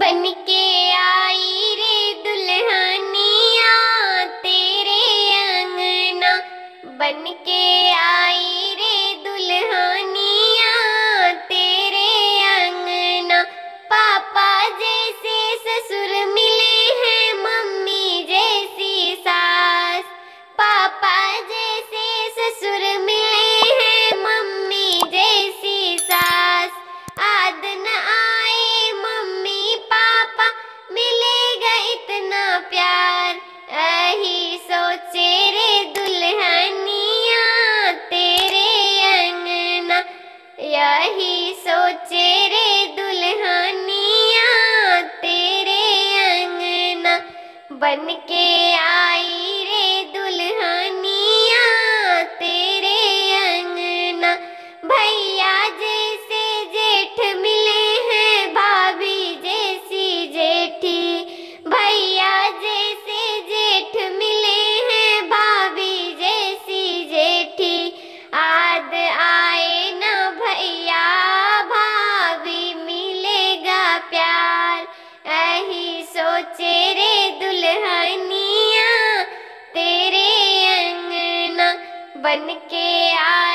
बन के आई रे दुल्हनिया तेरे अंगना। बन के आई इतना प्यार यही सोचे रे दुल्हनिया, तेरे अंगना। यही सोचे रे दुल्हनिया, तेरे अंगना। बन के बन के आई